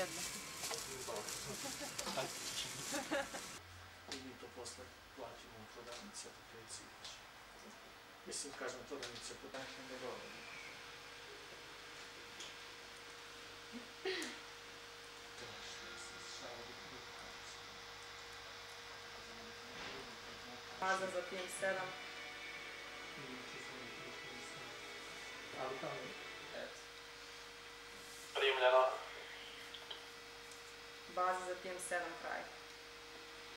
iernă. Primit-o poți să placem într-o inicțiatul creții. Mislim, kažem, to da mi se podajem da govorim. Maza za tim selom. Ali tamo bases at the 7